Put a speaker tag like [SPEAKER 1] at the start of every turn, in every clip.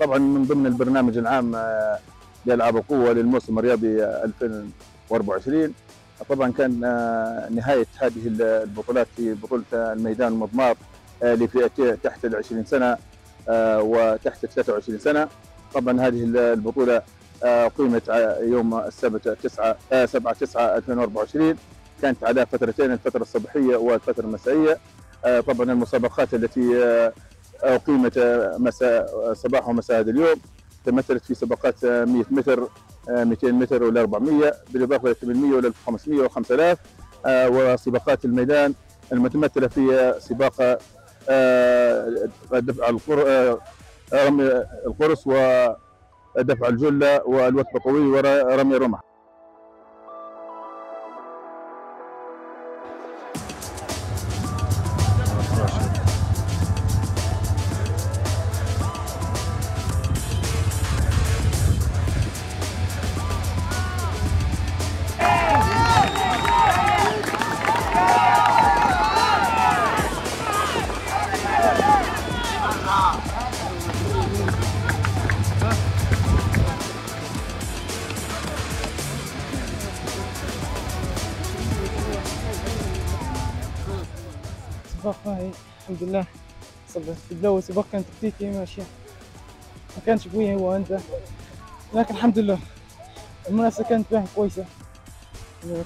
[SPEAKER 1] طبعا من ضمن البرنامج العام آه، لألعاب القوة للموسم الرياضي آه، 2024 طبعا كان آه، نهاية هذه البطولات في بطولة الميدان المضمار آه، لفئتي تحت ال 20 سنة آه، وتحت 23 سنة. طبعا هذه البطولة آه، قيمت يوم السبت 9 7 9 2024 كانت على فترتين الفترة الصباحية والفترة المسائية. آه، طبعا المسابقات التي آه، أقيمت آه، مساء صباح ومساء هذا اليوم. تمثلت في سباقات آه، 100 متر آه، 200 متر ولا 400 بالإضافة إلى 800 ولا 1500 و 5000 آه، وسباقات الميدان المتمثلة في آه، سباق آه، دفع آه، رمي القرص ودفع الجلة والوثب الطويل ورمي الرمح.
[SPEAKER 2] سباق هاي الحمد لله. صبت الأول سباق كان تكتيكي ماشي. ما كانش قوي هو أنت. لكن الحمد لله. المنافسة كانت باهي كويسة.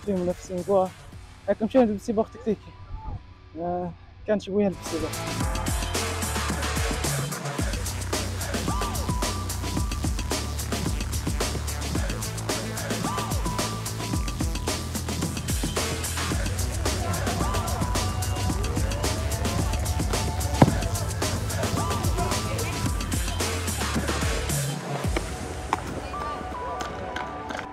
[SPEAKER 2] في منافسين قوى لكن مشينا بالسباق تكتيكي ما كانش في السباق